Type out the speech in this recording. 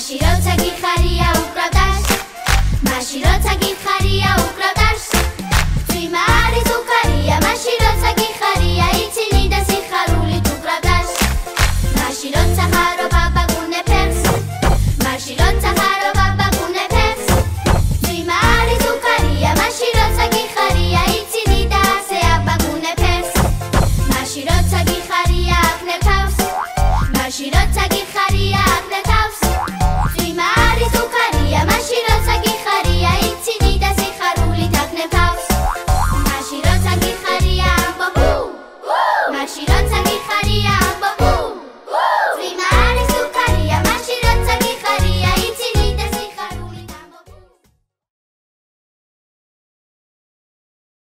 მაში როცა გიხარია უკრავდას მაში როცა გიხარია უკრავდას წვიმა არის უკარია მაში როცა გიხარია იცინი და სიხარულით უკრავდას მაში როცა ხარო ბაბა გუნეფერს მაში როცა ხარო ბაბა გუნეფერს წვიმა არის უკარია მაში როცა გიხარია იცინი და ასე აბა გუნეფერს მაში როცა გიხარია აკნებავს მაში როცა გიხარია